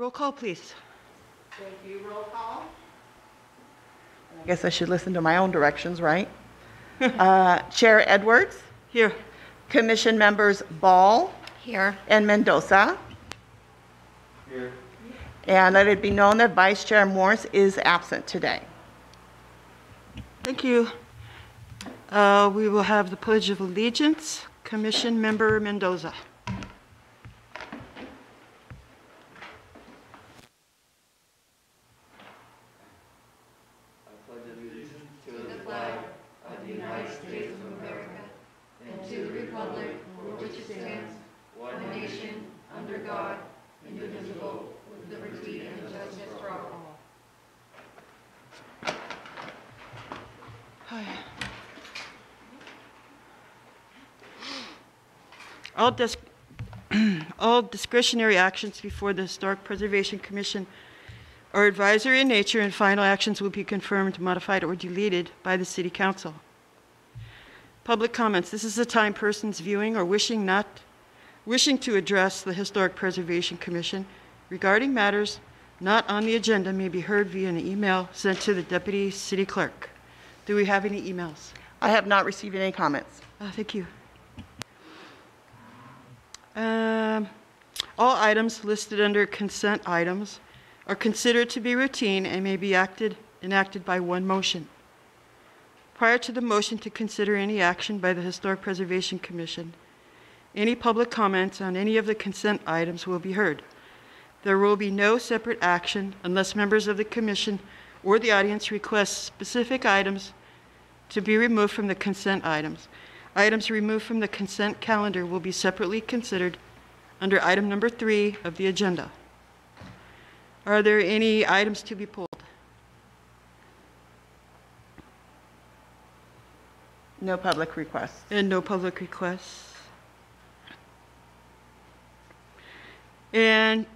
Roll call, please. Thank you. Roll call. I guess I should listen to my own directions, right? Uh, Chair Edwards, Here. Commission members Ball Here. and Mendoza. Here. And let it be known that Vice Chair Morse is absent today. Thank you. Uh, We will have the Pledge of Allegiance. Commission Member Mendoza. All dis- all discretionary actions before the Historic Preservation Commission are advisory in nature, and final actions will be confirmed, modified, or deleted by the City Council. Public comments. This is the time persons viewing or wishing not, wishing to address the Historic Preservation Commission regarding matters not on the agenda may be heard via an email sent to the Deputy City Clerk. Do we have any emails? I have not received any comments. Uh, Thank you. Um, All items listed under consent items are considered to be routine and may be acted, enacted by one motion. Prior to the motion to consider any action by the Historic Preservation Commission, any public comments on any of the consent items will be heard. There will be no separate action unless members of the commission or the audience request specific items to be removed from the consent items. Items removed from the consent calendar will be separately considered under item number three of the agenda. Are there any items to be pulled? No public requests. And no public requests? And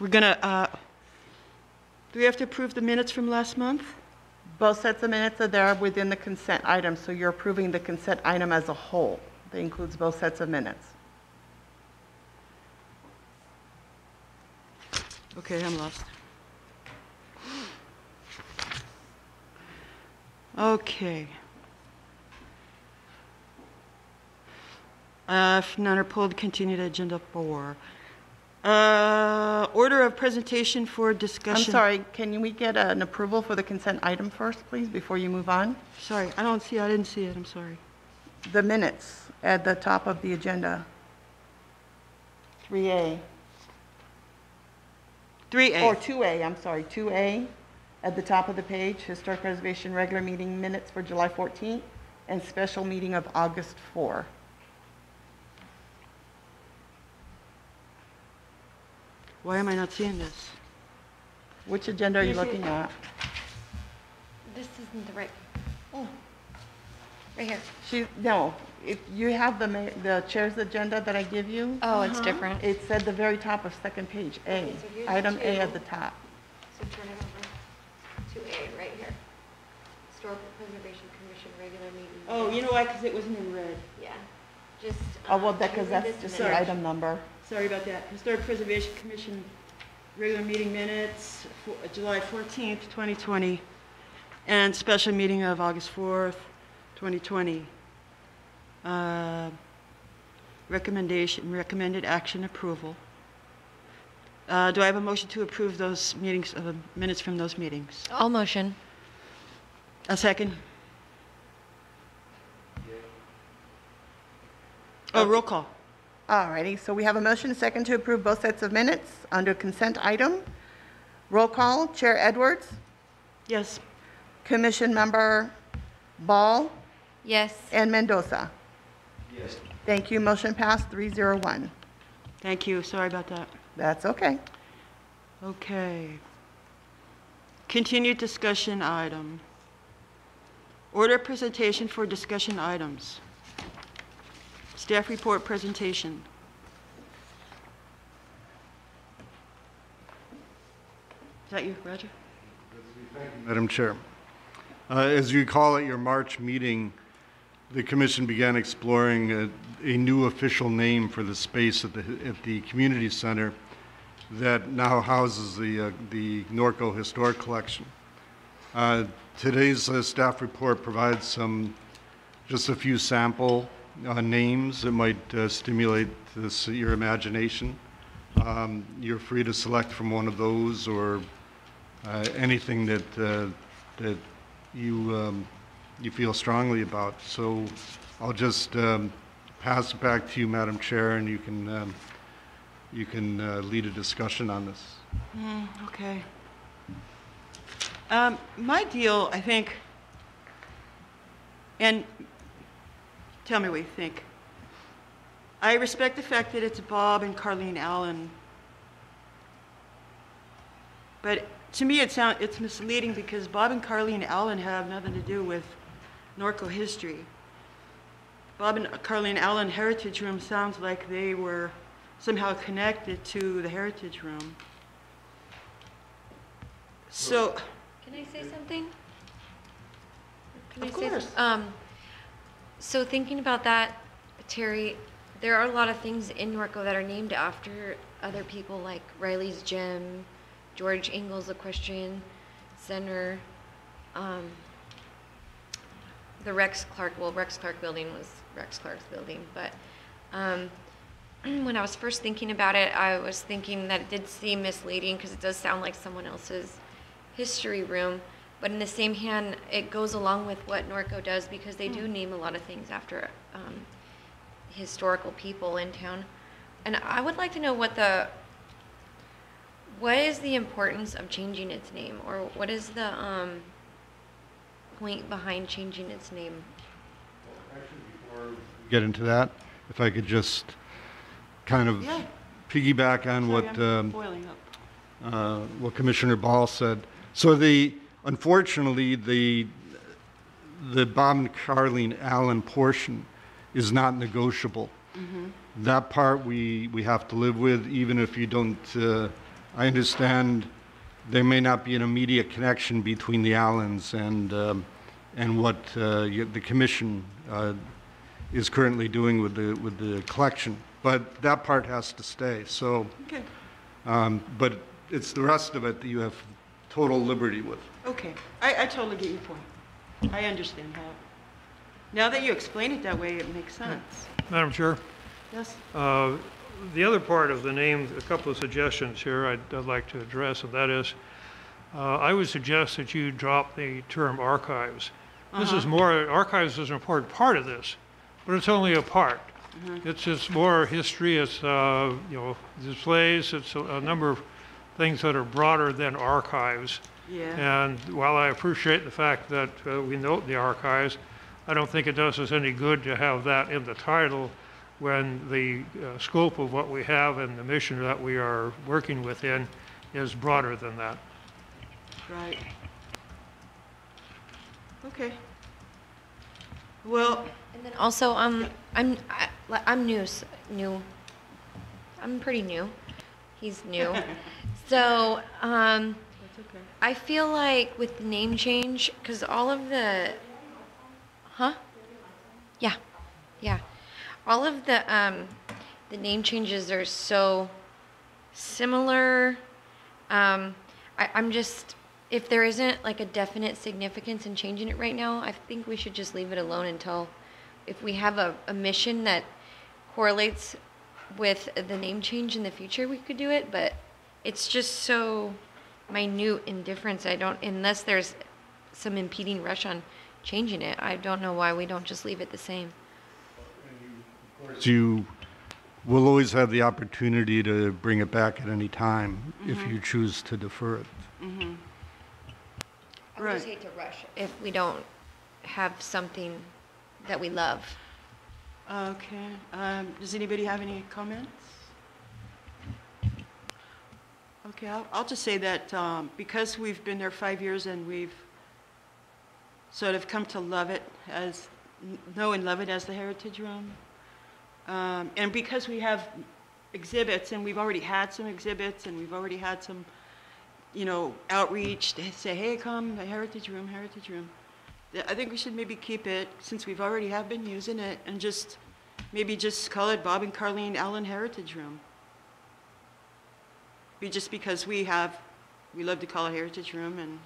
we're gonna, uh, do we have to approve the minutes from last month? Both sets of minutes are there within the consent item, so you're approving the consent item as a whole. That includes both sets of minutes. Okay, I'm lost. Okay. Uh, If none are pulled, continue to agenda four. Uh, Order of presentation for discussion. I'm discussion. sorry, can we get an approval for the consent item first, please, before you move on? Sorry, I don't see, I didn't see it, I'm sorry. The minutes at the top of the agenda. 3A. 3A. Or 2A, I'm sorry, 2A, at the top of the page, Historic Preservation Regular Meeting Minutes for July 14th and Special Meeting of August 4. Why am I not seeing this? Which agenda are you Here's the- looking at? This isn't the right. Oh. Right here. She, no, if you have the, ma- the chair's agenda that I give you, Oh, it's uh-huh. different. it said the very top of second page, A, Okay, so here's item A two. at the top. So turn it over to A right here. Historical Preservation Commission regular meeting. Oh, you know why, because it wasn't in red. Yeah, just. Oh, well, um, that, because that's this just minute. the item number. Sorry about that. Historic Preservation Commission, regular meeting minutes, for- July 14th, 2020, and special meeting of August 4th, 2020. Uh, Recommendation, recommended action approval. Uh, Do I have a motion to approve those meetings, uh, minutes from those meetings? All motion. A second? Oh, roll call. All righty, so we have a motion, a second to approve both sets of minutes under consent item. Roll call, Chair Edwards, Yes. Commission Member Ball, Yes. and Mendoza. Yes. Thank you, motion passed, 301. Thank you, sorry about that. That's okay. Okay. Continued discussion item. Order presentation for discussion items. Staff report presentation. Is that you, Roger? Madam Chair. Uh, As you recall at your March meeting, the commission began exploring a, a new official name for the space at the, at the community center that now houses the, uh, the Norco Historic Collection. Uh, Today's uh, staff report provides some, just a few sample uh, names that might uh, stimulate this, your imagination. Um, You're free to select from one of those or uh, anything that, uh, that you, um, you feel strongly about. So I'll just um, pass it back to you, Madam Chair, and you can, um, you can uh, lead a discussion on this. Okay. Um, my deal, I think, and tell me what you think. I respect the fact that it's Bob and Carlene Allen. But to me, it sound, it's misleading because Bob and Carlene Allen have nothing to do with Norco history. Bob and Carlene Allen Heritage Room sounds like they were somehow connected to the Heritage Room. So, Can I say something? Can Of I course. some- Um, so thinking about that, Terry, there are a lot of things in Norco that are named after other people like Riley's Gym, George Ingalls Equestrian Center, um, the Rex Clark, well, Rex Clark building was Rex Clark's building, but, um, when I was first thinking about it, I was thinking that it did seem misleading because it does sound like someone else's history room. But in the same hand, it goes along with what Norco does because they do name a lot of things after um, historical people in town. And I would like to know what the what is the importance of changing its name, or what is the um, point behind changing its name? Get into that, if I could just kind of yeah. piggyback on what, Sorry, I'm um, up. uh, what Commissioner Ball said. So the, unfortunately, the, the Bob and Carleen Allen portion is not negotiable. That part we, we have to live with, even if you don't, uh, I understand there may not be an immediate connection between the Allens and, um, and what uh, you- the commission uh, is currently doing with the, with the collection. But that part has to stay, so. Okay, Um, But it's the rest of it that you have total liberty with. okay. I, I totally get your point. I understand that. Now that you explain it that way, it makes sense. Madam Chair, Yes? uh, the other part of the name, a couple of suggestions here I'd I'd like to address, and that is, uh, I would suggest that you drop the term archives. This is more, archives is an important part of this, but it's only a part. It's just more history, it's, uh, you know, displays, it's a a number of things that are broader than archives. Yeah. And while I appreciate the fact that uh, we note the archives, I don't think it does us any good to have that in the title when the uh, scope of what we have and the mission that we are working within is broader than that. Right. Okay. Well, And then also, um, I'm I, like, I'm new, new. I'm pretty new. He's new, so um, okay. I feel like with the name change, because all of the, huh? Yeah, yeah, all of the um, the name changes are so similar. Um, I, I'm just, if there isn't like a definite significance in changing it right now, I think we should just leave it alone until, if we have a, a mission that correlates with the name change in the future, we could do it, but it's just so minute in difference. I don't, unless there's some impeding rush on changing it, I don't know why we don't just leave it the same. So you will always have the opportunity to bring it back at any time if you choose to defer it. I Right. just hate to rush if we don't have something that we love. Okay. Um, does anybody have any comments? Okay, I'll, I'll just say that um, because we've been there five years and we've sort of come to love it as, know and love it as the Heritage Room, um, and because we have exhibits and we've already had some exhibits and we've already had some, you know, outreach to say, hey, come, the Heritage Room, Heritage Room. I think we should maybe keep it, since we've already have been using it, and just, maybe just call it Bob and Carleen Allen Heritage Room. Be just because we have, we love to call it Heritage Room, and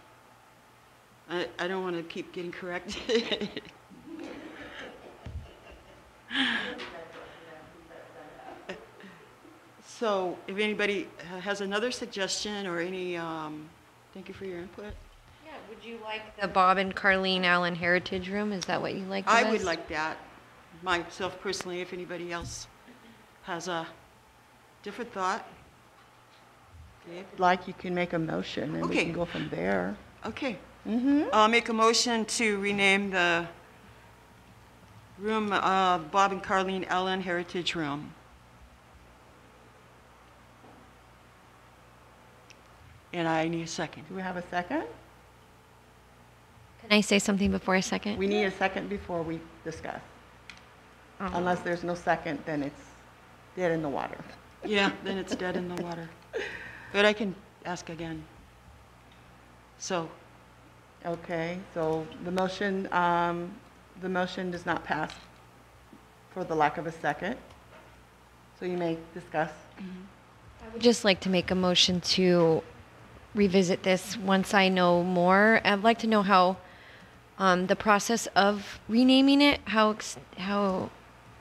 I, I don't want to keep getting corrected. So if anybody has another suggestion or any, um, thank you for your input. Yeah, would you like the Bob and Carleen Allen Heritage Room? Is that what you like the I would like that, myself personally, if anybody else has a different thought. Dave? Like, you can make a motion and we Okay. can go from there. Okay, Mm-hmm. I'll make a motion to rename the room, uh, Bob and Carleen Allen Heritage Room. And I need a second. Do we have a second? Can I say something before a second? We need a second before we discuss. Um, Unless there's no second, then it's dead in the water. Yeah, then it's dead in the water. But I can ask again. So, Okay, so the motion, um, the motion does not pass for the lack of a second. So you may discuss. I would just like to make a motion to revisit this once I know more. I'd like to know how um, the process of renaming it, how ex- how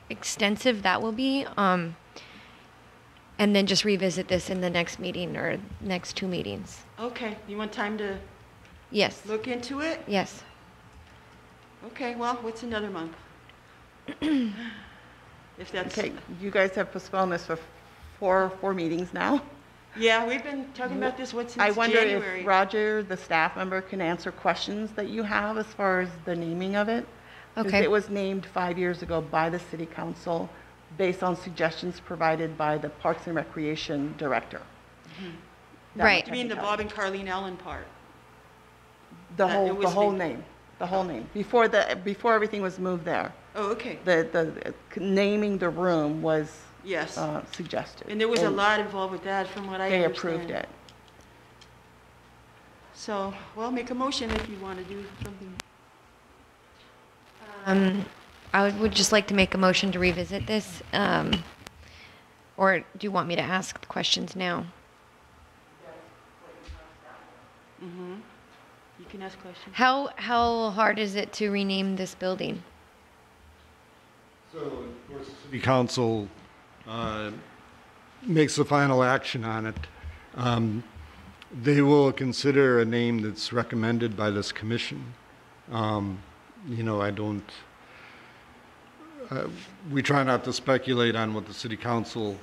extensive that will be, um, and then just revisit this in the next meeting or next two meetings. okay, you want time to Yes. look into it? Yes. Okay, well, what's another month? If that's, Okay, you guys have postponed this for four, four meetings now. yeah, we've been talking about this, what, I since wonder January? if Roger, the staff member, can answer questions that you have as far as the naming of it. 'Cause Okay. it was named five years ago by the city council based on suggestions provided by the Parks and Recreation Director. That Right. You much I mean the can tell Bob and Carlene Allen part? The that it whole, the was whole named- name, the whole name. Before the, before everything was moved there, Oh, okay, the, the, naming the room was yes. uh, suggested. And there was a lot involved with that, from what I They understand. approved it. So, well, make a motion if you want to do something. Um, I would- would just like to make a motion to revisit this. Um, or do you want me to ask the questions now? You can ask questions. How how hard is it to rename this building? So, of course, the city council uh, makes the final action on it. Um, They will consider a name that's recommended by this commission. Um, You know, I don't, uh, we try not to speculate on what the city council,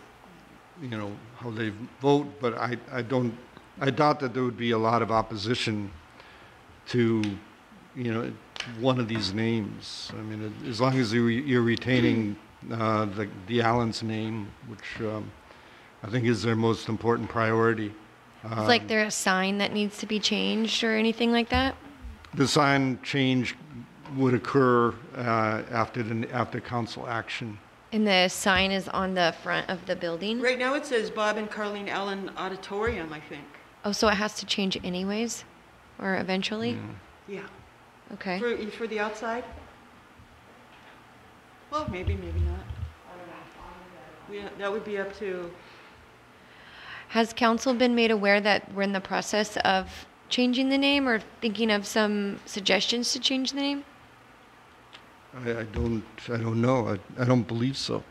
you know, how they vote, but I, I don't, I doubt that there would be a lot of opposition to, you know, one of these names. I mean, as long as you're you're retaining uh, the the Allen's name, which um, I think is their most important priority. Is like there a sign that needs to be changed or anything like that? The sign change would occur uh, after the, after council action. And the sign is on the front of the building? Right now, it says Bob and Carlene Allen Auditorium, I think. Oh, so it has to change anyways? Or eventually? Yeah. Okay. For, for the outside? Well, maybe, maybe not. Yeah, that would be up to, Has council been made aware that we're in the process of changing the name or thinking of some suggestions to change the name? I, I don't, I don't know. I, I don't believe so.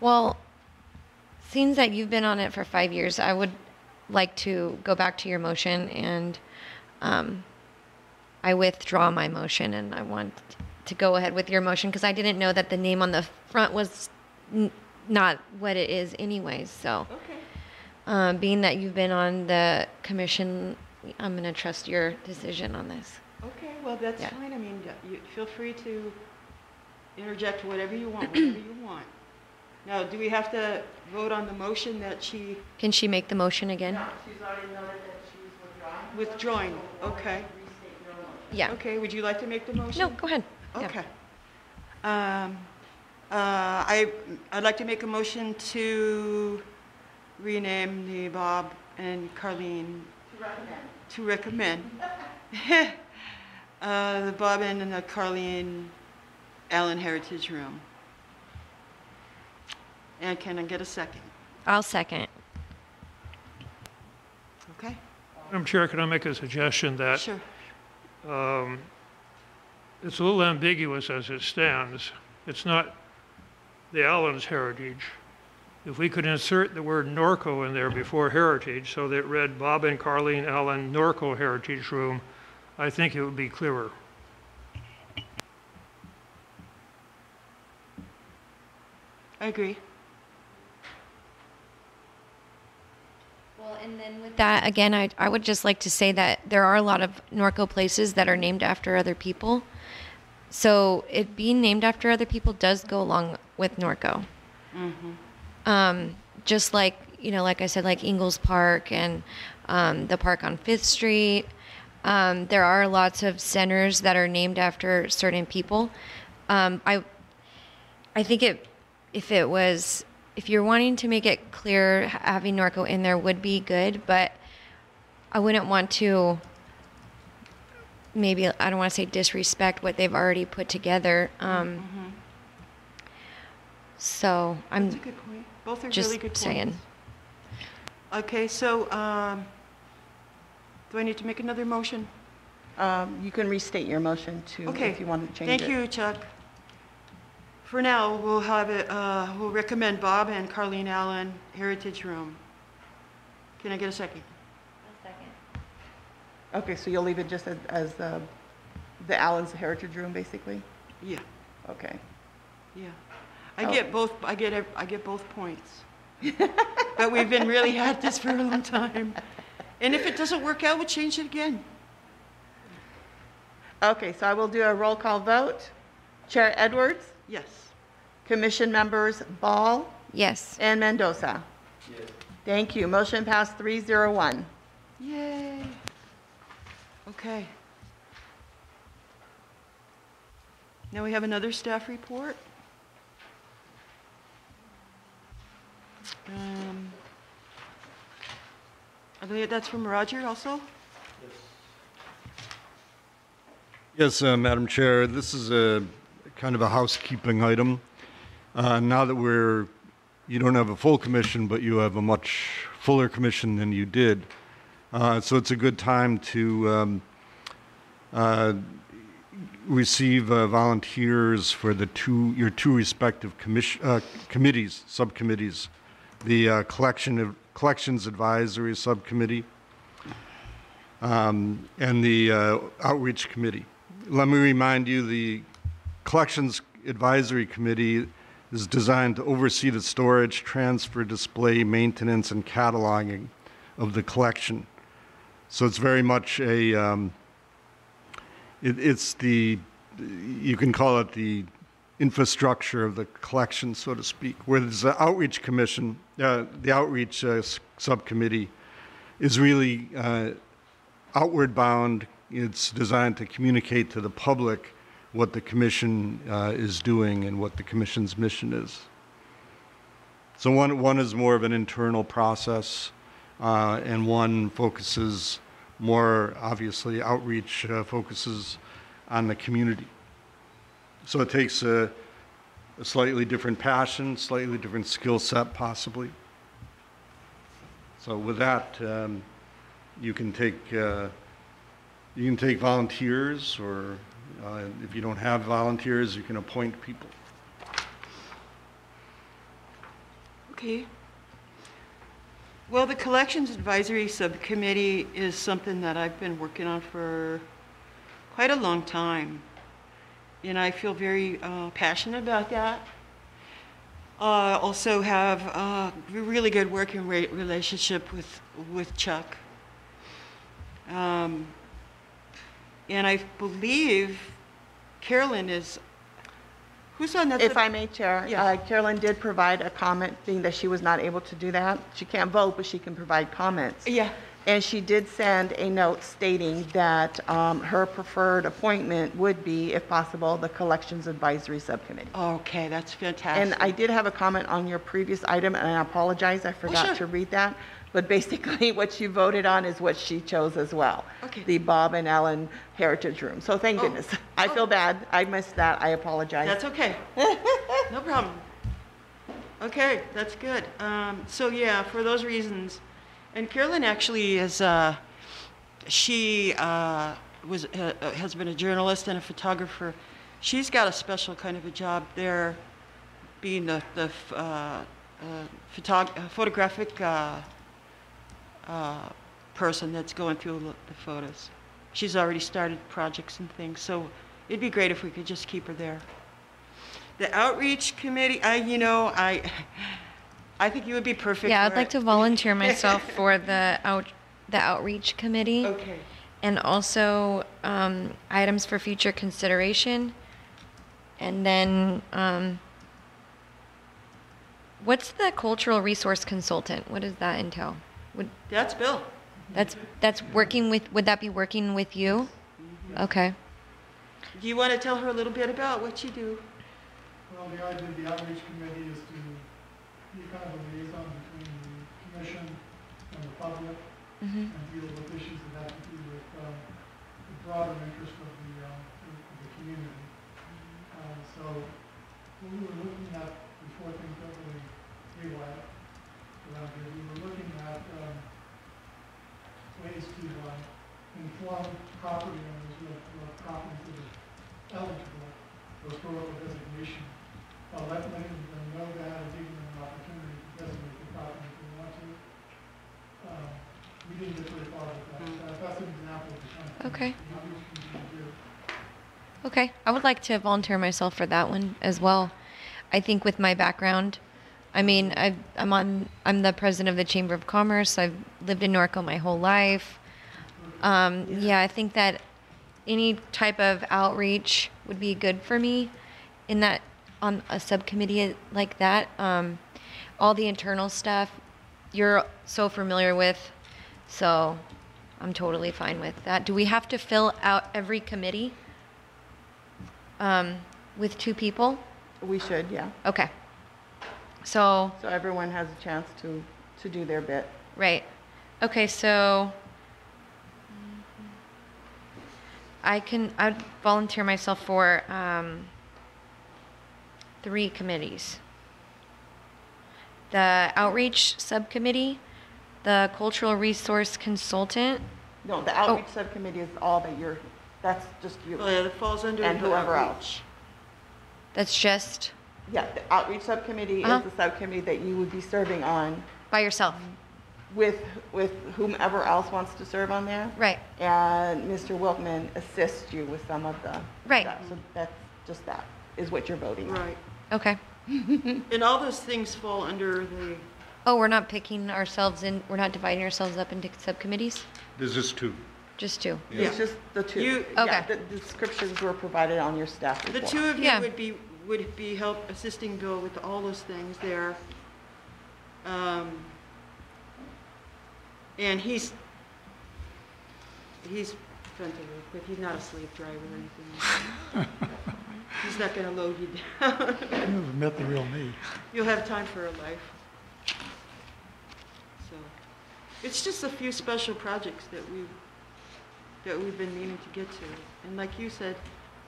Well, seeing that you've been on it for five years, I would like to go back to your motion and um, I withdraw my motion and I want to go ahead with your motion because I didn't know that the name on the front was n- not what it is anyways. So, okay. um, being that you've been on the commission, I'm going to trust your decision on this. Okay, well, that's Yeah. fine. I mean, you, feel free to interject whatever you want, whatever you want. Now, do we have to vote on the motion that she Can she make the motion again? She's already noted that she's withdrawing. withdrawing? Okay. Yeah. Okay, would you like to make the motion? No, go ahead. Yeah. Okay. Um, uh, I, I'd like to make a motion to rename the Bob and Carleen, To recommend. to recommend uh, the Bob and the Carleen Allen Heritage Room. And can I get a second? I'll second. Okay? Madam Chair, can I make a suggestion that Sure. um, it's a little ambiguous as it stands. It's not the Allen's heritage. If we could insert the word Norco in there before heritage, so that it read Bob and Carleen Allen Norco Heritage Room, I think it would be clearer. I agree. Well, and then with that, again, I, I would just like to say that there are a lot of Norco places that are named after other people. So it being named after other people does go along with Norco. Mhm. Um, just like, you know, like I said, like Ingalls Park and um, the park on Fifth Street. Um, there are lots of centers that are named after certain people. Um, I, I think it, if it was, if you're wanting to make it clear, having Norco in there would be good, but I wouldn't want to. Maybe I don't want to say disrespect what they've already put together. Um, So I'm That's a good point. Both are just really good points. saying. Okay, so um, do I need to make another motion? Um, You can restate your motion to, Okay. if you want to change it. Thank you, Chuck. For now, we'll have it, uh, we'll recommend Bob and Carleen Allen Heritage Room. Can I get a second? A second. Okay, so you'll leave it just as, as the, the Allen's Heritage Room, basically? Yeah, Okay. yeah. I Oh. get both, I get, ev- I get both points. But we've been really at this for a long time. And if it doesn't work out, we'll change it again. Okay, so I will do a roll call vote. Chair Edwards, Yes. Commission members Ball Yes. and Mendoza. Yes. Thank you. Motion passed 301. Yay. Okay. Now we have another staff report. Um, I believe that's from Roger also? Yes, uh, Madam Chair, this is a kind of a housekeeping item. Uh, Now that we're, you don't have a full commission, but you have a much fuller commission than you did. Uh, So it's a good time to um, uh, receive uh, volunteers for the two, your two respective commission, uh, committees, subcommittees. The Collection of, Collections Advisory Subcommittee um, and the uh, Outreach Committee. Let me remind you, the Collections Advisory Committee is designed to oversee the storage, transfer, display, maintenance, and cataloging of the collection. So it's very much a, um, it, it's the, you can call it the infrastructure of the collection, so to speak. Whereas the Outreach Commission, uh, the Outreach uh, Subcommittee is really uh, outward bound. It's designed to communicate to the public what the commission uh, is doing and what the commission's mission is. So one, one is more of an internal process, uh, and one focuses more, obviously, outreach uh, focuses on the community. So it takes a, a slightly different passion, slightly different skill set, possibly. So with that, um, you can take uh, you can take volunteers, or uh, if you don't have volunteers, you can appoint people. Okay. Well, the Collections Advisory Subcommittee is something that I've been working on for quite a long time. And I feel very uh, passionate about that. Uh, also have uh, a really good working re- relationship with, with Chuck. Um, and I believe Carolyn is, who's on that? If I may, Chair, Yes. uh, Carolyn did provide a comment being that she was not able to do that. She can't vote, but she can provide comments. Yeah. And she did send a note stating that um, her preferred appointment would be, if possible, the Collections Advisory Subcommittee. Okay, that's fantastic. And I did have a comment on your previous item, and I apologize, I forgot sure. to read that. But basically, what you voted on is what she chose as well. Okay. The Bob and Ellen Heritage Room. So thank Oh. goodness. I feel bad. I missed that. I apologize. That's okay. No problem. Okay, that's good. Um, so yeah, for those reasons, and Carolyn actually is, uh, she, uh, was, uh, uh, has been a journalist and a photographer. She's got a special kind of a job there, being the, the, uh, uh, photog- photographic, person that's going through the photos. She's already started projects and things, so it'd be great if we could just keep her there. The outreach committee, I, you know, I, I think you would be perfect Yeah, for I'd like it. to volunteer myself for the out, the outreach committee. Okay, And also, um, items for future consideration. And then, um, what's the cultural resource consultant? What does that entail? Would, that's Bill. that's, that's working with, would that be working with you? Okay. Do you want to tell her a little bit about what you do? Well, the idea of the outreach committee is to be kind of a liaison between the commission and the public hmm and deal with issues that have to do with um, the broader interest of the, um, of the community. Uh, So what we were looking at before things got really haywire around here, we were looking at um, ways to inform property owners who have who properties that are eligible for historical designation, uh, let- letting them know that and giving them an opportunity to designate the property if they want to. Um, We didn't get very far with that. That- That's an example of Okay. Okay, I would like to volunteer myself for that one as well. I think with my background, I mean, I've, I'm on, I'm the president of the Chamber of Commerce. I've lived in Norco my whole life. Um, yeah, I think that any type of outreach would be good for me in that, on a subcommittee like that. Um, all the internal stuff you're so familiar with, so I'm totally fine with that. Do we have to fill out every committee? um, with two people? We should, yeah. Okay. So, So everyone has a chance to, to do their bit. right. Okay, so I can, I'd volunteer myself for um, three committees. The outreach subcommittee, the cultural resource consultant, No, the outreach subcommittee is all that you're, that's just you. Oh, yeah, that falls under And the whoever outreach. else. that's just Yeah, the outreach subcommittee is Uh-huh. the subcommittee that you would be serving on by yourself. with, with whomever else wants to serve on there. Right. And Mr. Wilkman assists you with some of the. Right. stuff. So that's, just that is what you're voting on. Right. Okay. And all those things fall under the, Oh, we're not picking ourselves in, we're not dividing ourselves up into subcommittees? This is two. Just two? Yeah. It's just the two. You- Yeah, Okay. The descriptions were provided on your staff the report. two of you Yeah. would be, would be help assisting Bill with all those things there. Um, And he's, he's fun to work. He's not a slave driver or anything. He's not gonna load you down. You've met the real me. You'll have time for a life. So, it's just a few special projects that we, that we've been meaning to get to. And like you said,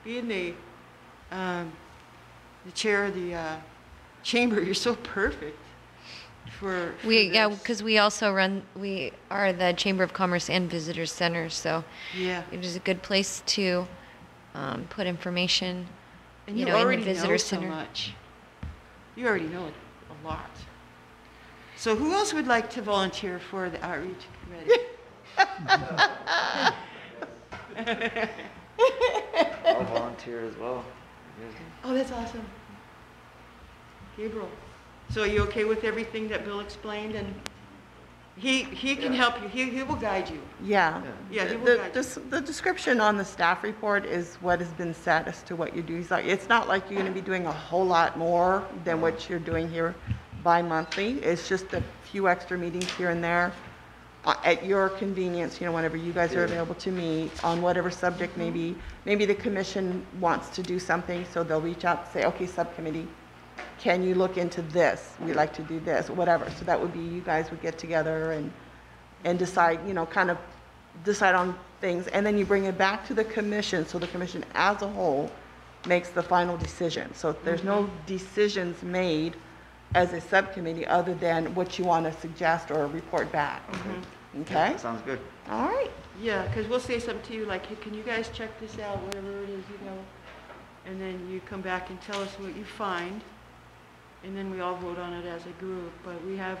being the, um, the chair of the, uh, chamber, you're so perfect for. for We, yeah, this. because we also run, we are the Chamber of Commerce and Visitors Center, so Yeah, it is a good place to um, put information, and you you know, in the already know visitor so much. You already know it a lot. So who else would like to volunteer for the outreach committee? I'll volunteer as well. Oh, that's awesome. Gabriel, so are you okay with everything that Bill explained? And he, he can help you, he, he will guide you. Yeah. Yeah, he will The, guide you. the, the description on the staff report is what has been set as to what you do. He's like, it's not like you're gonna be doing a whole lot more than what you're doing here bi-monthly. It's just a few extra meetings here and there uh, at your convenience, you know, whenever you guys are available to meet on whatever subject maybe, maybe the commission wants to do something, so they'll reach out and say, okay, subcommittee, can you look into this? We'd like to do this, whatever. So that would be, you guys would get together and, and decide, you know, kind of decide on things. And then you bring it back to the commission, so the commission as a whole makes the final decision. So there's no mm-hmm. decisions made as a subcommittee other than what you want to suggest or report back. Mm-hmm. Okay? Sounds good. All right. Yeah, because we'll say something to you like, hey, can you guys check this out, whatever it is, you know? And then you come back and tell us what you find, and then we all vote on it as a group. But we have,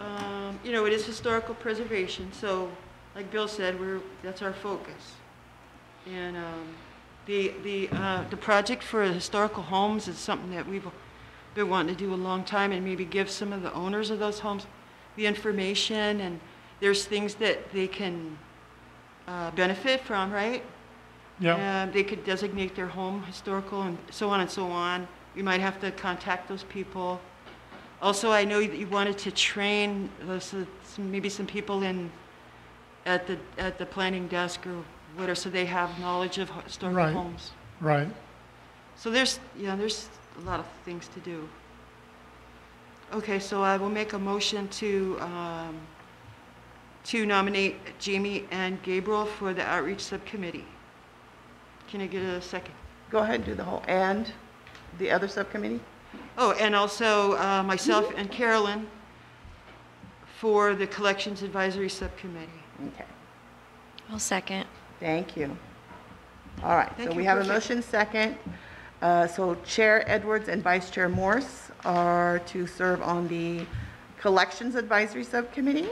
um, you know, it is historical preservation, so like Bill said, we're, that's our focus. And um, the, the, uh, the project for historical homes is something that we've been wanting to do a long time and maybe give some of the owners of those homes the information and there's things that they can uh, benefit from, right? Yeah, Uh, They could designate their home historical and so on and so on. We might have to contact those people. Also, I know that you wanted to train those, uh, maybe some people in, at the, at the planning desk or whatever, so they have knowledge of historical Right. homes. right. So there's, yeah, there's a lot of things to do. Okay, so I will make a motion to, um, to nominate Jamie and Gabriel for the outreach subcommittee. Can I get a second? Go ahead and do the whole, and the other subcommittee? Oh, and also uh, myself and Carolyn for the collections advisory subcommittee. Okay, I'll second. thank you. All right, Thank so we you, have a perfect. motion second. Uh, So Chair Edwards and Vice Chair Morse are to serve on the Collections Advisory Subcommittee.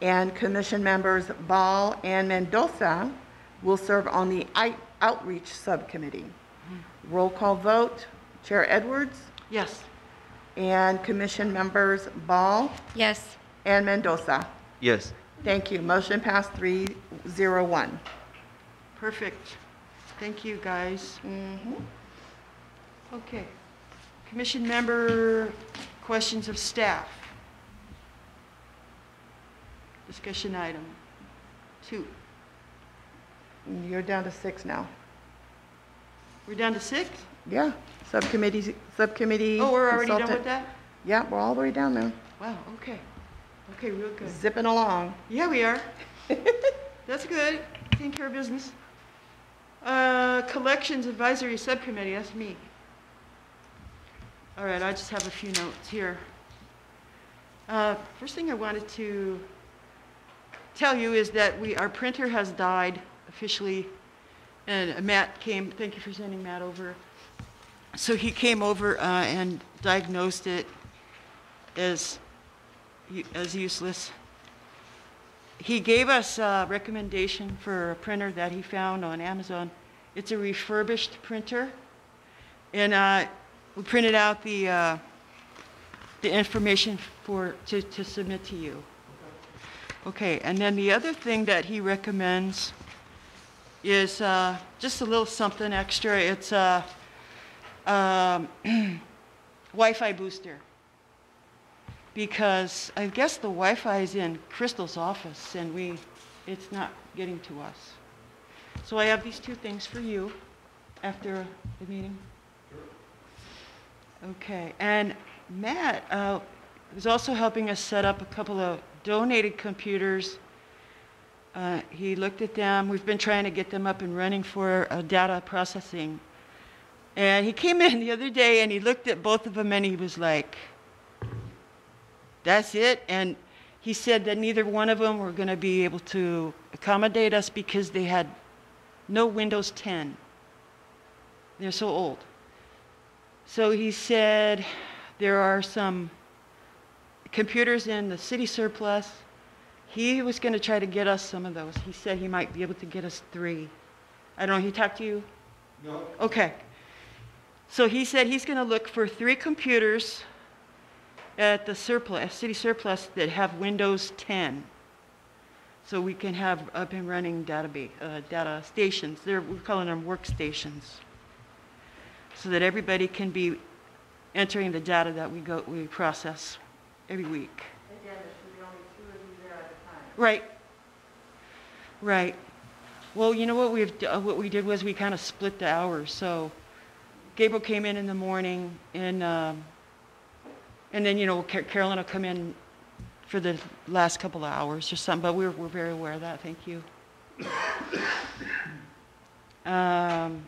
And Commission members Ball and Mendoza will serve on the I- Outreach Subcommittee. Roll call vote, Chair Edwards Yes, and Commission members Ball Yes. and Mendoza. Yes. Thank you. Motion passed three zero one. perfect. Thank you, guys. Mm-hmm. Okay. Commission member questions of staff. Discussion item two. You're down to six now. We're down to six? Yeah, subcommittee, subcommittee. Oh, we're already done consultant. with that? Yeah, we're all the way down there, Wow, okay. Okay, real good. Zipping along. Yeah, we are. That's good. Taking care of business. Uh, Collections Advisory Subcommittee, that's me. All right, I just have a few notes here. Uh, First thing I wanted to tell you is that we, our printer has died officially, and Matt came, thank you for sending Matt over. So he came over uh, and diagnosed it as, as useless he gave us a recommendation for a printer that he found on Amazon. It's a refurbished printer. And uh, we printed out the, uh, the information for, to, to submit to you. Okay, and then the other thing that he recommends is uh, just a little something extra. It's a um, Wi-Fi booster because I guess the Wi-Fi is in Crystal's office and we, it's not getting to us. So I have these two things for you after the meeting. Okay, and Matt uh, is also helping us set up a couple of donated computers. Uh, He looked at them, we've been trying to get them up and running for uh, data processing. And he came in the other day and he looked at both of them and he was like, that's it. And he said that neither one of them were going to be able to accommodate us because they had no Windows 10. They're so old. So he said there are some computers in the city surplus. He was going to try to get us some of those. He said he might be able to get us three. I don't know, he talked to you? No. Okay. So he said he's going to look for three computers at the surplus, city surplus that have Windows 10. So we can have up and running database, uh, data stations. They're, we're calling them workstations. So that everybody can be entering the data that we go, we process every week. Again, there should be only two of you there at a time. Right. Right. Well, you know what we've, uh, what we did was we kind of split the hours, so Gabriel came in in the morning, and, um, and then, you know, Car- Carolyn will come in for the last couple of hours or something, but we're, we're very aware of that, thank you. Um,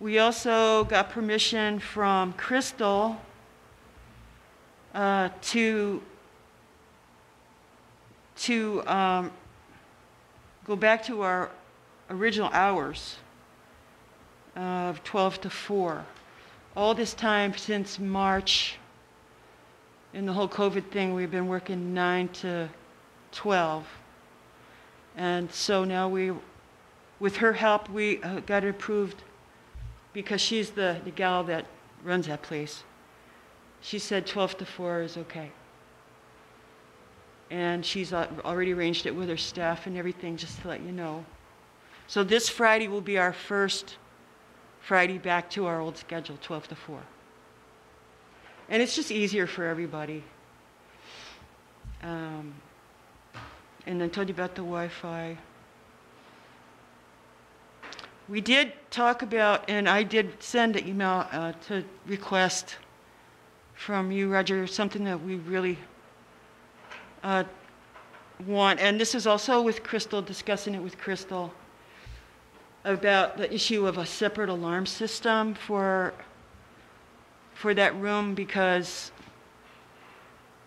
We also got permission from Crystal uh, to, to um, go back to our original hours of 12 to 4. All this time since March, in the whole COVID thing, we've been working 9 to 12. And so now we, with her help, we uh, got it approved because she's the, the gal that runs that place. She said 12 to 4 is okay. And she's already arranged it with her staff and everything, just to let you know. So this Friday will be our first Friday back to our old schedule, 12 to 4. And it's just easier for everybody. Um, and I told you about the Wi-Fi. We did talk about, and I did send an email uh, to request from you, Roger, something that we really uh, want, and this is also with Crystal, discussing it with Crystal, about the issue of a separate alarm system for, for that room because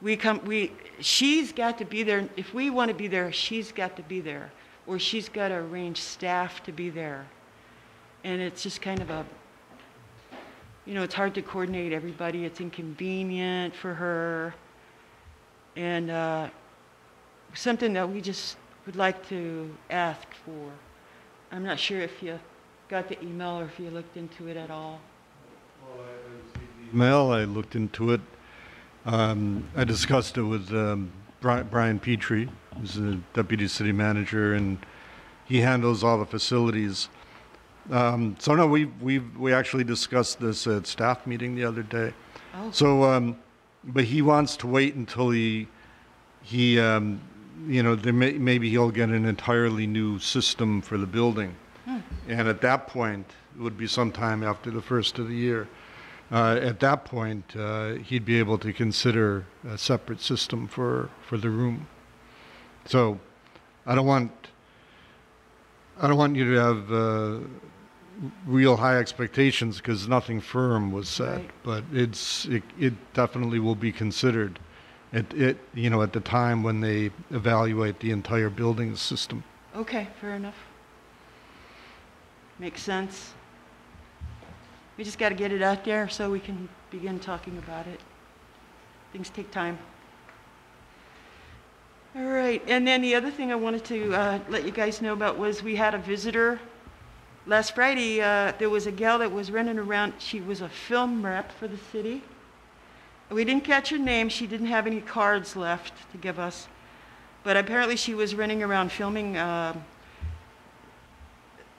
we come, we, she's got to be there. If we want to be there, she's got to be there. Or she's got to arrange staff to be there. And it's just kind of a, you know, it's hard to coordinate everybody. It's inconvenient for her. And uh, something that we just would like to ask for. I'm not sure if you got the email or if you looked into it at all. Mel, I looked into it. Um, I discussed it with um, Brian Petrie, who's the deputy city manager, and he handles all the facilities. Um, so no, we we we actually discussed this at staff meeting the other day. Oh. So, um, but he wants to wait until he he um, you know there may, maybe he'll get an entirely new system for the building, and at that point it would be sometime after the first of the year. Uh, at that point, uh, he'd be able to consider a separate system for, for the room. So, I don't want I don't want you to have uh, real high expectations because nothing firm was set. Right. But it's it, it definitely will be considered at it you know at the time when they evaluate the entire building system. Okay, fair enough. Makes sense. We just got to get it out there so we can begin talking about it. Things take time. All right, and then the other thing I wanted to uh, let you guys know about was we had a visitor. Last Friday, uh, there was a gal that was running around. She was a film rep for the city. We didn't catch her name. She didn't have any cards left to give us. But apparently, she was running around filming uh,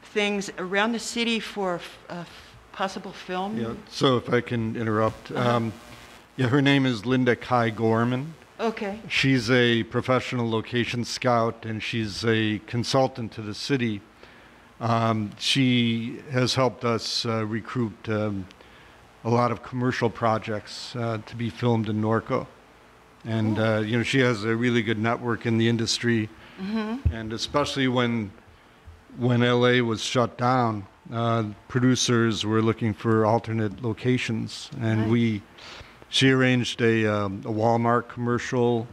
things around the city for uh, possible film. Yeah. So if I can interrupt, um, yeah, her name is Linda Kai Gorman. Okay. She's a professional location scout and she's a consultant to the city. Um, she has helped us uh, recruit um, a lot of commercial projects uh, to be filmed in Norco. And, uh, you know, she has a really good network in the industry. And especially when, when LA was shut down, uh, producers were looking for alternate locations. And Right. we, she arranged a, um, a Walmart commercial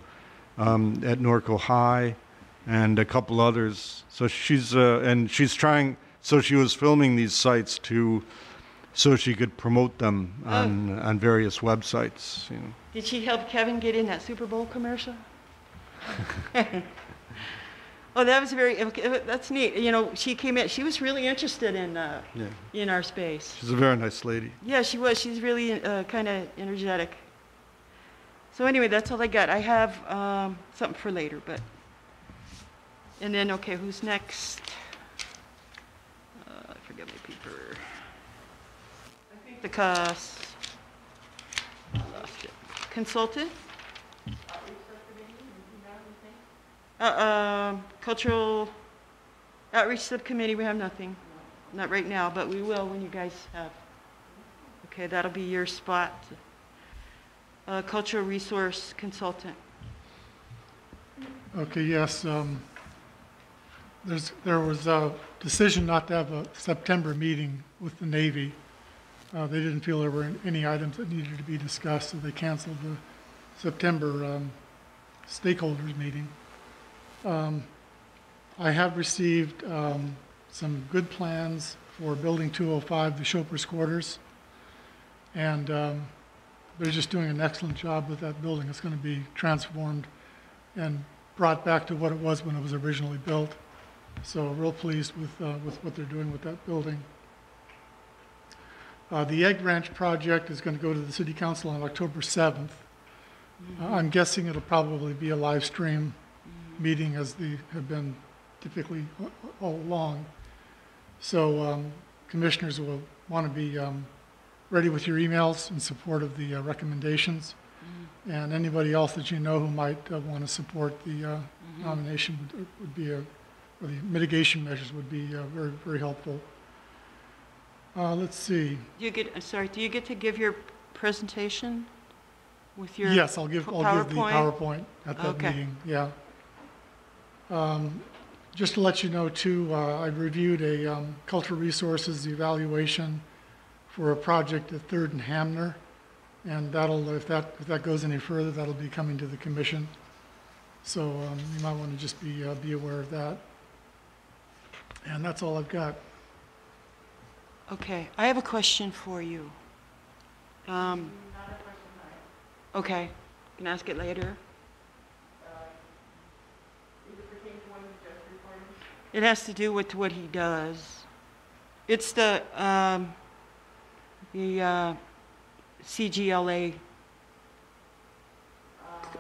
um, at Norco High and a couple others. So she's uh, and she's trying. So she was filming these sites to, so she could promote them on on various websites. You know. Did she help Kevin get in that Super Bowl commercial? oh, that was very. That's neat. You know, she came in. She was really interested in uh, Yeah, in our space. she's a very nice lady. Yeah, she was. She's really uh, kind of energetic. So anyway, that's all I got. I have um, something for later, but. And then, okay, who's next? Uh, I forget my paper. I think the cos. I lost it. Consultant? Uh, um, cultural outreach subcommittee, we have nothing. not right now, but we will when you guys have. Okay, that'll be your spot. Uh, Cultural Resource Consultant. Okay, yes, um, there's, there was a decision not to have a September meeting with the Navy. Uh, they didn't feel there were any items that needed to be discussed, so they canceled the September, um, stakeholders meeting. Um, I have received, um, some good plans for Building 205, the Chauffeurs Quarters. And, um, they're just doing an excellent job with that building. It's going to be transformed and brought back to what it was when it was originally built. So real pleased with, uh, with what they're doing with that building. Uh, the Egg Ranch project is going to go to the city council on October 7th. Uh, I'm guessing it'll probably be a live stream meeting as they have been typically all along. So um, commissioners will want to be um, ready with your emails in support of the uh, recommendations. And anybody else that you know who might uh, want to support the uh, nomination would- would be, a- the mitigation measures would be uh, very, very helpful. Uh, Let's see. You get, uh, sorry, do you get to give your presentation with your? Yes, I'll give, I'll give the PowerPoint? PowerPoint at that Okay. meeting, yeah. Um, Just to let you know too, uh, I reviewed a um, cultural resources evaluation for a project at Third and Hamner. And that'll, if that, if that goes any further, that'll be coming to the commission. So um, you might want to just be, uh, be aware of that. And that's all I've got. Okay, I have a question for you. Um, Okay, can I ask it later? It has to do with what he does. It's the, um, the, uh, CGLA,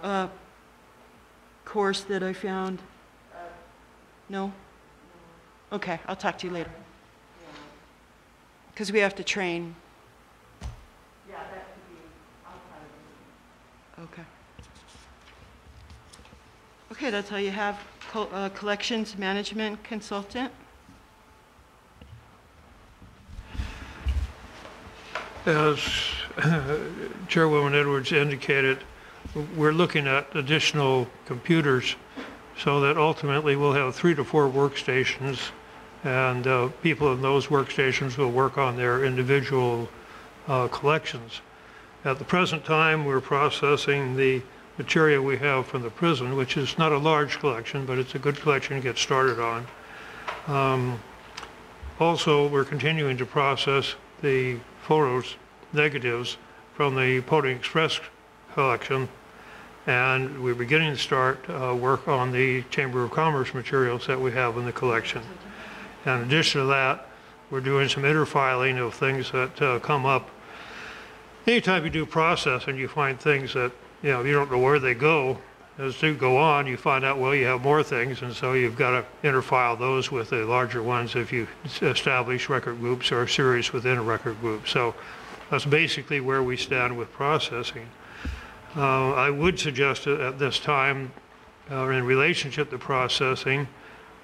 uh, course that I found. No? Okay, I'll talk to you later. Because we have to train. Yeah, that could be outside of the Okay. Okay, that's all you have, Col- uh, collections management consultant? As Chairwoman Edwards indicated, we're looking at additional computers so that ultimately we'll have three to four workstations and uh, people in those workstations will work on their individual uh, collections. At the present time, we're processing the material we have from the prison, which is not a large collection, but it's a good collection to get started on. Um, Also, we're continuing to process the photos, negatives from the Podium Express collection, and we're beginning to start uh, work on the Chamber of Commerce materials that we have in the collection. In addition to that, we're doing some interfiling of things that uh, come up. Anytime you do processing, you find things that, you know, you don't know where they go. As you go on, you find out, well, you have more things, and so you've got to interfile those with the larger ones if you establish record groups or series within a record group. So that's basically where we stand with processing. Uh, I would suggest at this time, uh, in relationship to processing,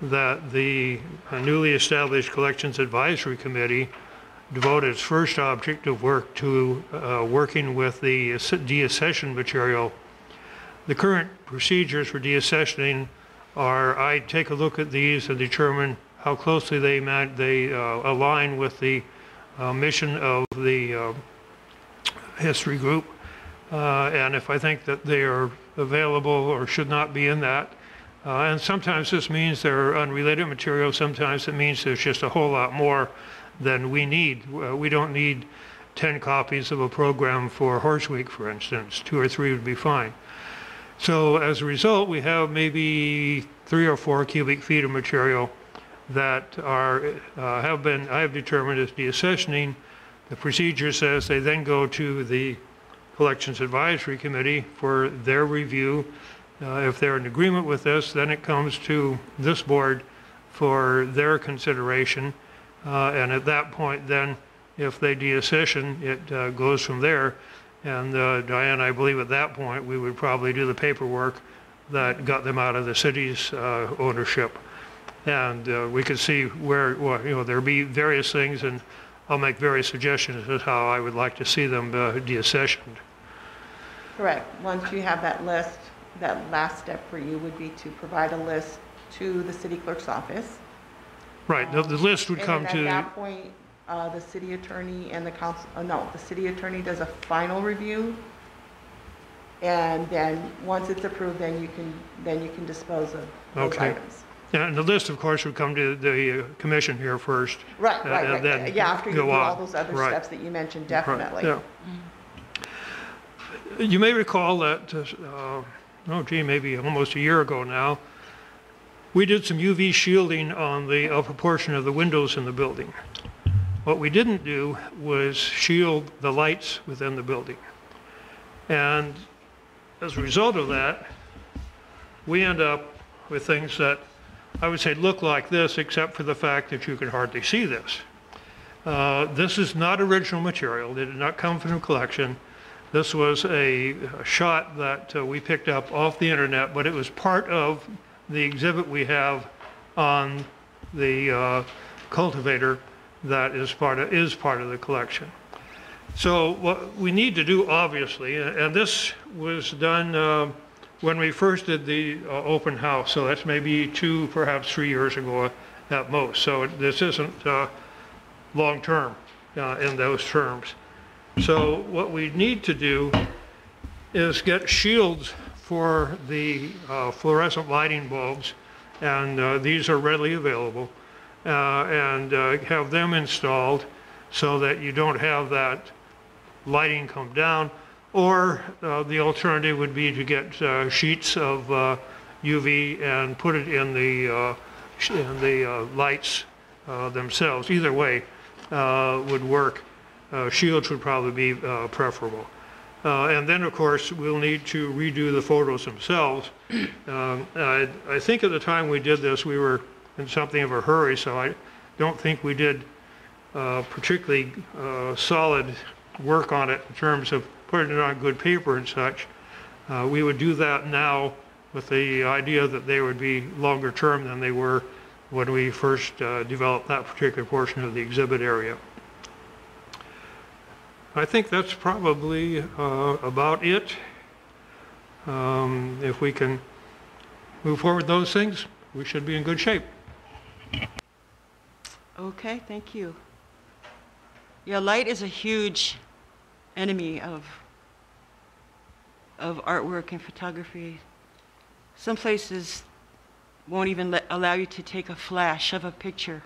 that the newly established Collections Advisory Committee devote its first object of work to uh, working with the deaccession material. The current procedures for deaccessioning are, I take a look at these and determine how closely they, they uh, align with the uh, mission of the uh, history group. Uh, And if I think that they are available or should not be in that. Uh, And sometimes this means there are unrelated material, sometimes it means there's just a whole lot more than we need. Uh, We don't need 10 copies of a program for Horse Week, for instance. Two or three would be fine. So as a result, we have maybe three or four cubic feet of material that are, uh, have been, I have determined as deaccessioning. The procedure says they then go to the Collections Advisory Committee for their review. Uh, If they're in agreement with this, then it comes to this board for their consideration. Uh, And at that point, then, if they deaccession, it uh, goes from there. And uh, Diane, I believe at that point, we would probably do the paperwork that got them out of the city's uh, ownership. And uh, we could see where, well, you know, there'll be various things, and I'll make various suggestions as to how I would like to see them deaccessioned. Correct. Once you have that list, that last step for you would be to provide a list to the city clerk's office. Right, the, the list would come And at to, that point, uh, the city attorney and the council, uh, no, the city attorney does a final review. And then, once it's approved, then you can, then you can dispose of those Okay. items. and the list, of course, would come to the uh, commission here first. Right, uh, right, and right. Yeah, after you go do all on. those other Right. steps that you mentioned, Right, definitely. yeah. You may recall that, uh, oh gee, maybe almost a year ago now, we did some UV shielding on the upper portion of the windows in the building. What we didn't do was shield the lights within the building. And as a result of that, we end up with things that I would say look like this, except for the fact that you can hardly see this. Uh, This is not original material. It did not come from the collection. This was a a shot that uh, we picked up off the internet, but it was part of the exhibit we have on the uh, cultivator that is part of, is part of the collection. So what we need to do, obviously, and this was done uh, when we first did the uh, open house, so that's maybe two, perhaps three years ago at most. So this isn't uh, long-term uh, in those terms. So what we need to do is get shields for the uh, fluorescent lighting bulbs, and uh, these are readily available, uh, and uh, have them installed so that you don't have that lighting come down. Or uh, the alternative would be to get uh, sheets of UV and put it in the, in the lights themselves. Either way would work. Uh, Shields would probably be uh, preferable. Uh, And then, of course, we'll need to redo the photos themselves. Um, I I think at the time we did this, we were in something of a hurry, so I don't think we did particularly solid work on it in terms of putting it on good paper and such. Uh, We would do that now with the idea that they would be longer term than they were when we first uh, developed that particular portion of the exhibit area. I think that's probably uh, about it. Um, If we can move forward those things, we should be in good shape. Okay, thank you. Yeah, light is a huge enemy of, of artwork and photography. Some places won't even let, allow you to take a flash of a picture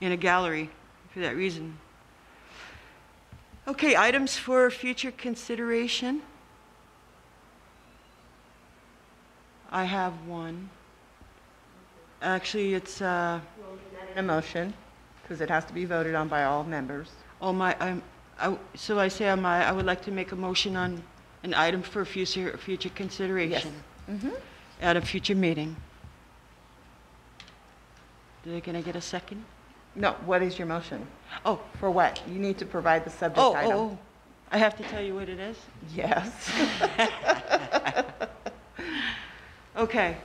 in a gallery for that reason. Okay, items for future consideration. I have one. Actually, it's, uh, A motion, because it has to be voted on by all members. Oh, my, um, I, so I say my, I would like to make a motion on an item for future, future consideration Mhm. at a future meeting. I, can I get a second? No, what is your motion? Oh, For what? You need to provide the subject oh, item. oh, oh, I have to tell you what it is? Yes. Okay.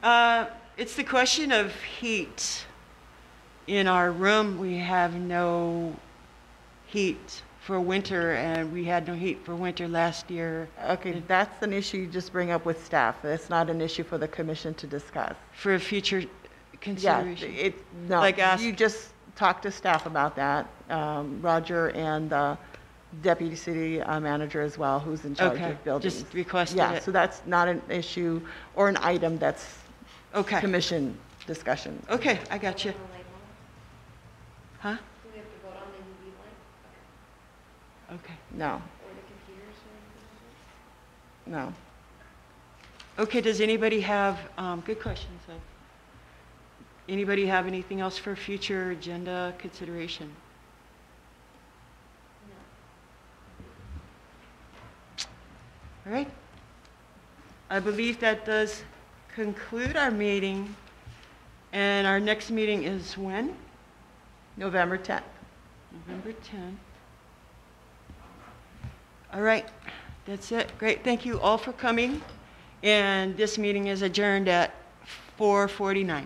Uh, It's the question of heat. In our room, we have no heat for winter, and we had no heat for winter last year. Okay, that's an issue you just bring up with staff. It's not an issue for the commission to discuss. For a future Yeah, consideration. it, no, Like ask- you just talk to staff about that. Um, Roger and the deputy city uh, manager as well, who's in charge Okay, of buildings. just requested Yeah, it. so that's not an issue or an item that's Okay, commission discussion. okay, I got you. Huh? Do we have to vote on the UV light Okay. No, or the computers or anything? no. Okay, does anybody have, um, good question. Anybody have anything else for future agenda consideration? No. All right. I believe that does conclude our meeting. And our next meeting is when? November 10th. November 10th. All right, that's it. Great, thank you all for coming. And this meeting is adjourned at 4:49.